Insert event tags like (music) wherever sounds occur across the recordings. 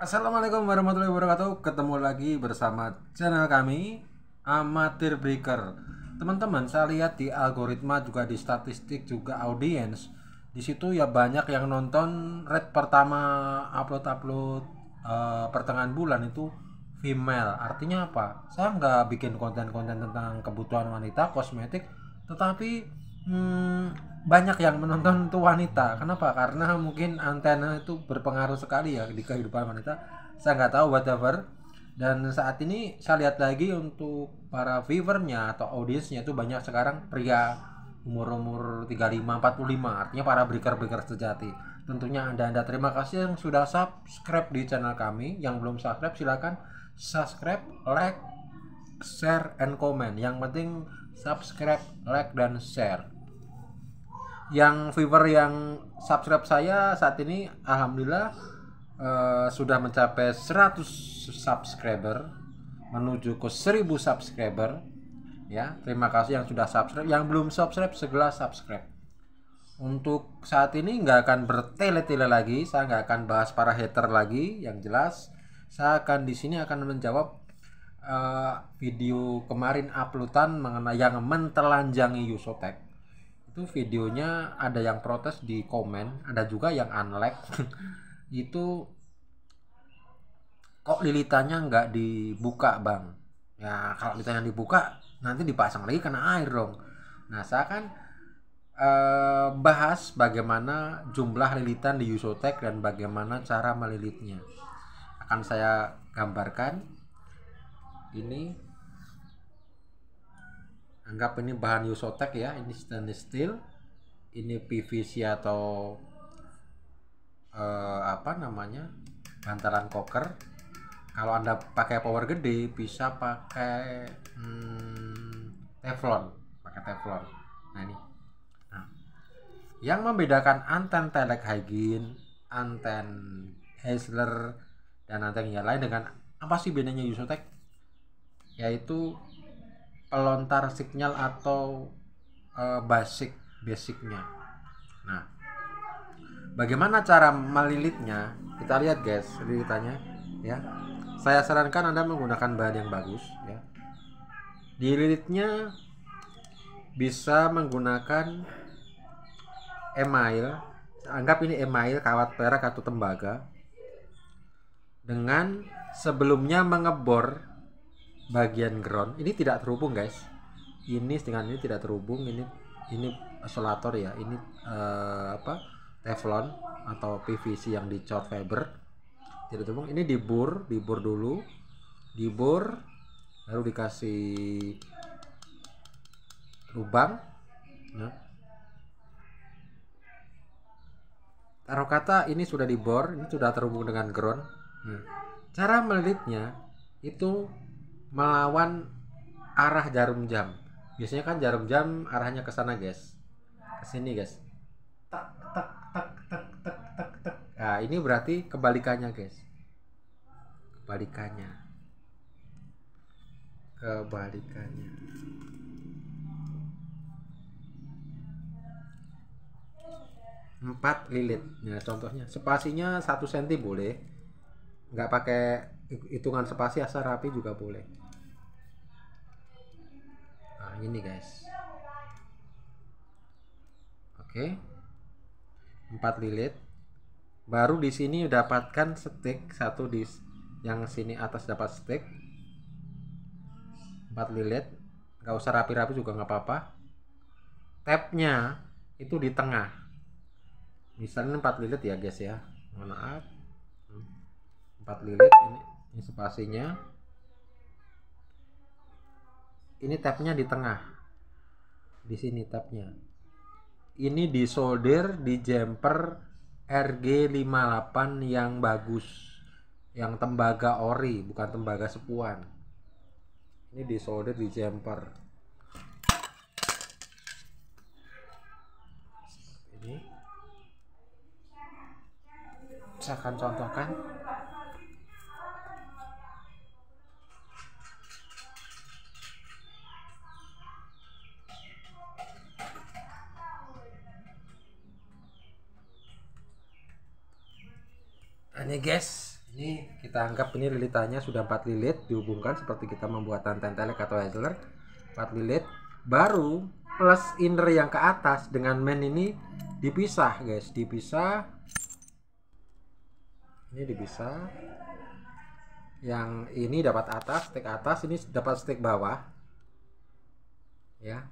Assalamualaikum warahmatullahi wabarakatuh. Ketemu lagi bersama channel kami Amatir Breaker. Teman-teman, saya lihat di algoritma juga di statistik juga audiens. Di situ ya banyak yang nonton red pertama upload-upload eh, pertengahan bulan itu female. Artinya apa? Saya nggak bikin konten-konten tentang kebutuhan wanita, kosmetik, tetapi hmm, banyak yang menonton itu wanita. Kenapa? Karena mungkin antena itu berpengaruh sekali ya di kehidupan wanita. Saya nggak tahu whatever. Dan saat ini saya lihat lagi untuk para viewernya atau audiensnya itu banyak sekarang pria umur-umur 35 45 artinya para breaker-breaker sejati. Tentunya Anda-anda terima kasih yang sudah subscribe di channel kami. Yang belum subscribe silakan subscribe, like, share and comment. Yang penting subscribe, like dan share yang viewer yang subscribe saya saat ini alhamdulillah eh, sudah mencapai 100 subscriber menuju ke 1000 subscriber. Ya terima kasih yang sudah subscribe. Yang belum subscribe segera subscribe. Untuk saat ini nggak akan bertele-tele lagi saya nggak akan bahas para hater lagi yang jelas. Saya akan di sini akan menjawab eh, video kemarin uploadan mengenai yang mentelanjangi Yusotek itu videonya ada yang protes di komen ada juga yang unlike. (laughs) Itu kok lilitannya nggak dibuka bang? Ya kalau lilitannya dibuka nanti dipasang lagi kena air dong. Nah saya kan eh, bahas bagaimana jumlah lilitan di Yusotek dan bagaimana cara melilitnya. Akan saya gambarkan. Ini anggap ini bahan Yusotek ya ini stainless steel. Ini PVC atau eh, apa namanya bantalan koker. Kalau anda pakai power gede bisa pakai hmm, teflon. Pakai teflon. Nah ini. Nah, yang membedakan anten telek hygiene anten Hessler dan anten yang lain dengan apa sih bedanya Yusotek yaitu pelontar sinyal atau uh, basic basicnya. Nah, bagaimana cara melilitnya? Kita lihat guys, lilitannya ya. Saya sarankan Anda menggunakan bahan yang bagus ya. Dililitnya bisa menggunakan email. Anggap ini email kawat perak atau tembaga. Dengan sebelumnya mengebor bagian ground. Ini tidak terhubung guys. Ini dengan ini tidak terhubung. Ini ini isolator ya. Ini uh, apa teflon atau PVC yang dicor fiber. Tidak terhubung. Ini dibur dibur dulu. Dibur lalu dikasih lubang. Ya. taruh kata ini sudah dibor ini sudah terhubung dengan ground. Nah, cara melilitnya itu melawan arah jarum jam. Biasanya kan jarum jam arahnya ke sana, guys. Ke sini, guys. Tak tak tak tak tak tak tak. Nah, ini berarti kebalikannya, guys. Kebalikannya. Kebalikannya. Empat lilit. Nah, contohnya spasinya satu senti boleh. Nggak pakai hitungan spasi asal rapi juga boleh. Nah ini guys. Oke. Empat lilit. Baru di sini dapatkan stick satu di yang sini atas dapat stick. Empat lilit. Nggak usah rapi-rapi juga nggak apa-apa. Tapnya itu di tengah. Misalnya empat lilit ya guys ya. Mohon maaf. Empat lilit ini ini spasinya ini tabnya di tengah. Di sini tabnya ini disolder di jumper RG58 yang bagus. Yang tembaga ori bukan tembaga sepuan. Ini disolder di jumper ini. Saya akan contohkan ini guys. Ini kita anggap ini lilitannya sudah 4 lilit dihubungkan seperti kita membuat anten telek atau Hessler 4 lilit baru plus inner yang ke atas dengan main ini dipisah guys. Dipisah. Ini dipisah. Yang ini dapat atas stick atas ini dapat stick bawah. Ya.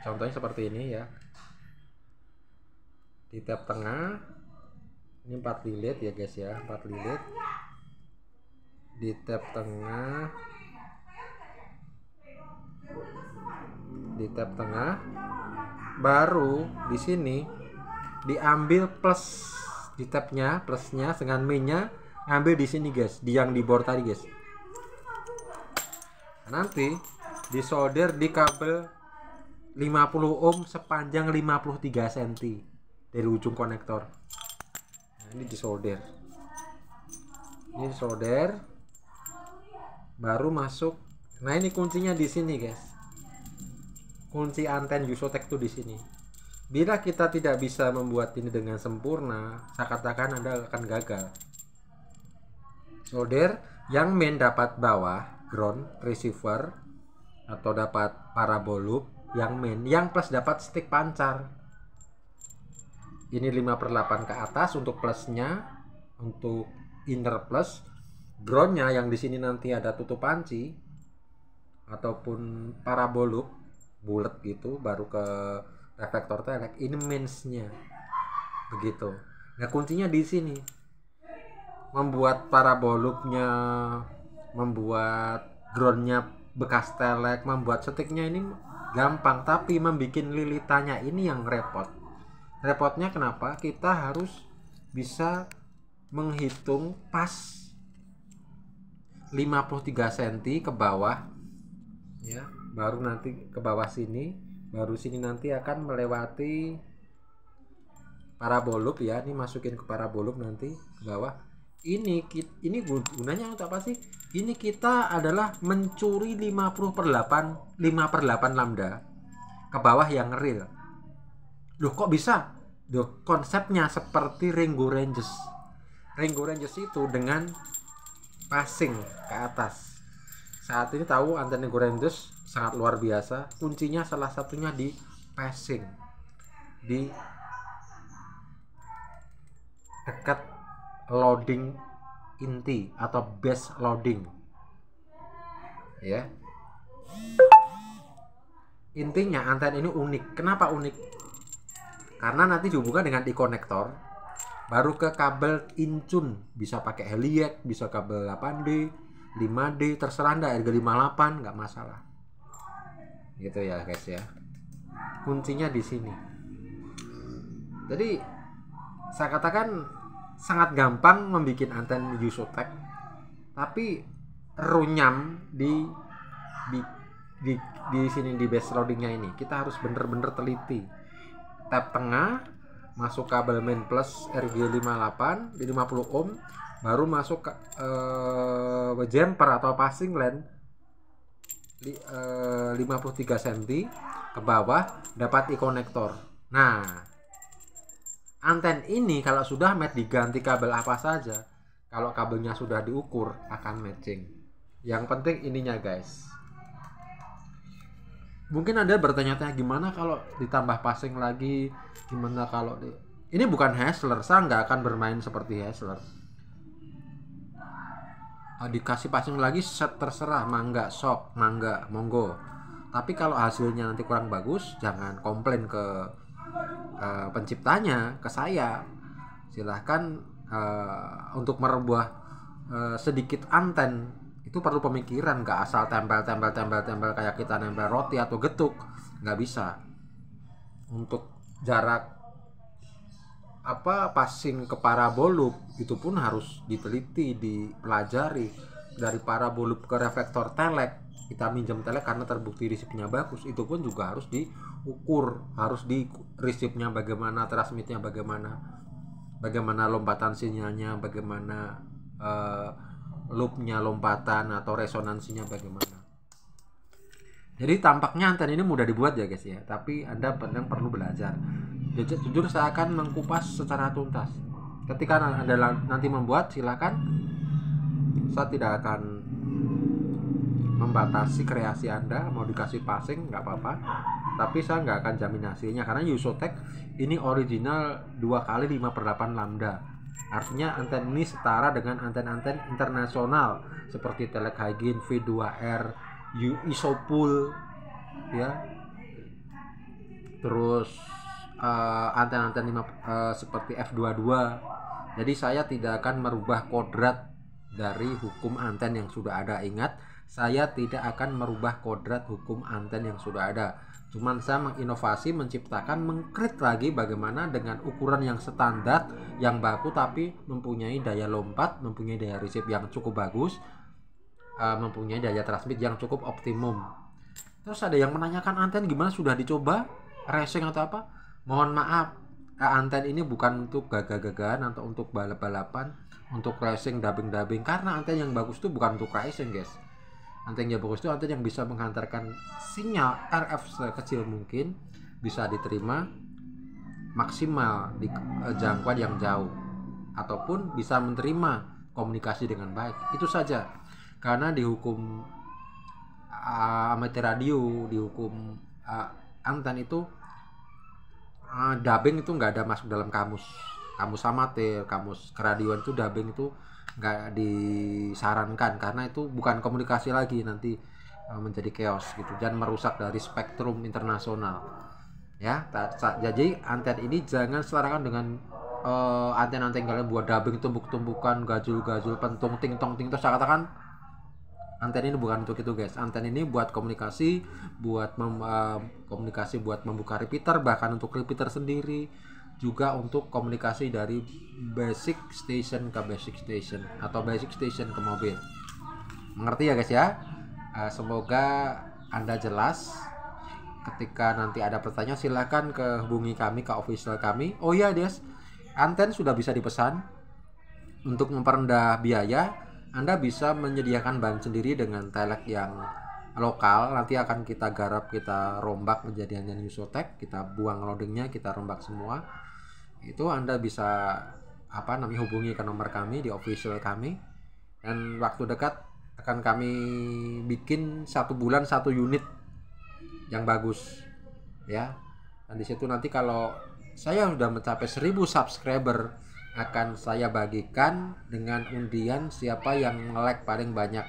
Contohnya seperti ini ya. Di tab tengah ini 4 lilit ya guys ya. 4 lilit. Di tab tengah. Di tab tengah. Baru di sini diambil plus di tabnya plusnya dengan minnya ambil di sini guys di yang di bor tadi guys. Nanti disolder di kabel 50 ohm sepanjang 53 cm dari ujung konektor ini disolder ini disolder baru masuk. Nah ini kuncinya di sini guys. Kunci anten Yusotek tuh di sini. Bila kita tidak bisa membuat ini dengan sempurna saya katakan anda akan gagal. Solder yang main dapat bawah ground receiver atau dapat parabolub yang main yang plus dapat stick pancar ini 5 per 8 ke atas untuk plusnya untuk inner plus. Groundnya yang di sini nanti ada tutup panci ataupun parabolub bulat gitu baru ke reflektor telek. Ini mainsnya. Begitu. Nah kuncinya di sini. Membuat parabolubnya membuat groundnya bekas telek membuat setiknya ini gampang tapi membuat lilitannya ini yang repot repotnya kenapa? Kita harus bisa menghitung pas 53 cm ke bawah ya. Baru nanti ke bawah sini baru sini nanti akan melewati parabolub ya. Ini masukin ke parabolub nanti ke bawah. Ini ini gunanya untuk apa sih? Ini kita adalah mencuri 50 per 8 5 per 8 lambda ke bawah yang real loh kok bisa? Loh konsepnya seperti Ringo Ranges Ringo Ranges itu dengan passing ke atas. Saat ini tahu anten Ringo Ranges sangat luar biasa. Kuncinya salah satunya di passing. Di dekat loading inti atau base loading. Ya. Intinya anten ini unik. Kenapa unik karena nanti dihubungkan dengan e-connector baru ke kabel incun bisa pakai heliac bisa kabel 8D 5D terserah anda harga 58 nggak masalah. Gitu ya guys ya. Kuncinya di sini. Jadi saya katakan sangat gampang membuat anten Yusotek tapi runyam di di di, di sini di base loadingnya ini. Kita harus bener-bener teliti tab tengah masuk kabel main plus RG58 di 50 ohm baru masuk ke uh, jumper atau passing line di, uh, 53 cm ke bawah dapat e-connector. Nah anten ini kalau sudah match diganti kabel apa saja kalau kabelnya sudah diukur akan matching. Yang penting ininya guys mungkin ada bertanya-tanya gimana kalau ditambah passing lagi? Gimana kalau di... ini bukan Hessler saya nggak akan bermain seperti Hessler ah, dikasih passing lagi set terserah mangga sok mangga monggo. Tapi kalau hasilnya nanti kurang bagus jangan komplain ke uh, penciptanya ke saya. Silahkan uh, untuk merubah uh, sedikit anten itu perlu pemikiran nggak asal tempel tempel tempel tempel kayak kita nempel roti atau getuk. Nggak bisa. Untuk jarak apa passing ke parabolub itu pun harus diteliti dipelajari. Dari parabolub ke reflektor telek kita minjem telek karena terbukti resipnya bagus. Itu pun juga harus diukur harus di resipnya bagaimana transmitnya bagaimana bagaimana lompatan sinyalnya bagaimana uh, loopnya lompatan atau resonansinya bagaimana. Jadi tampaknya anten ini mudah dibuat ya guys ya. Tapi anda yang perlu belajar. Jadi jujur saya akan mengkupas secara tuntas. Ketika anda nanti membuat silakan. Saya tidak akan membatasi kreasi anda. Mau dikasih passing nggak apa-apa. Tapi saya nggak akan jamin hasilnya karena Yusotek ini original 2 kali 5 per 8 lambda artinya anten ini setara dengan anten-anten internasional seperti Telek Hygiene V2R Isopul ya. Terus uh, anten-anten uh, seperti F22 jadi saya tidak akan merubah kodrat dari hukum anten yang sudah ada. Ingat saya tidak akan merubah kodrat hukum anten yang sudah ada cuman saya menginovasi menciptakan mengkrit lagi bagaimana dengan ukuran yang standar yang baku tapi mempunyai daya lompat mempunyai daya receive yang cukup bagus uh, mempunyai daya transmit yang cukup optimum. Terus ada yang menanyakan anten gimana? Sudah dicoba? Racing atau apa? Mohon maaf uh, anten ini bukan untuk gagah-gagahan atau untuk balap-balapan untuk racing dubbing-dubbing. Karena anten yang bagus itu bukan untuk racing guys anten yang bagus itu anten yang bisa menghantarkan sinyal RF sekecil mungkin bisa diterima maksimal di uh, jangkauan yang jauh. Ataupun bisa menerima komunikasi dengan baik. Itu saja. Karena dihukum uh, amatir radio dihukum uh, anten itu uh, dubbing itu nggak ada masuk dalam kamus. Kamus amatir kamus keradioan itu dubbing itu nggak disarankan karena itu bukan komunikasi lagi nanti uh, menjadi chaos gitu dan merusak dari spektrum internasional. Ya jadi anten ini jangan selarakan dengan uh, anten-anten kalian buat dubbing tumbuk-tumbukan gajul-gajul pentung ting tong ting saya katakan anten ini bukan untuk itu guys. Anten ini buat komunikasi buat mem, uh, komunikasi buat membuka repeater bahkan untuk repeater sendiri juga untuk komunikasi dari basic station ke basic station atau basic station ke mobil. Mengerti ya guys ya? Uh, semoga anda jelas. Ketika nanti ada pertanyaan silahkan ke hubungi kami ke official kami. Oh iya des anten sudah bisa dipesan. Untuk memperendah biaya anda bisa menyediakan bahan sendiri dengan telek yang lokal. Nanti akan kita garap kita rombak menjadi hanya Yusotek kita buang loadingnya kita rombak semua itu anda bisa apa namanya hubungi ke nomor kami di official kami. Dan waktu dekat akan kami bikin satu bulan satu unit yang bagus ya. Dan di situ nanti kalau saya sudah mencapai 1000 subscriber akan saya bagikan dengan undian siapa yang like paling banyak.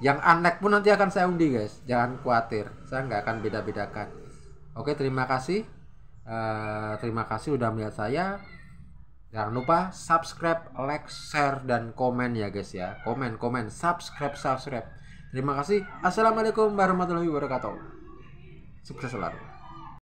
Yang unlike pun nanti akan saya undi guys. Jangan khawatir saya nggak akan beda-bedakan. Oke terima kasih uh, terima kasih udah melihat saya. Jangan lupa subscribe like share dan komen ya guys ya. Komen komen subscribe subscribe. Terima kasih. Assalamualaikum warahmatullahi wabarakatuh. Sukses selalu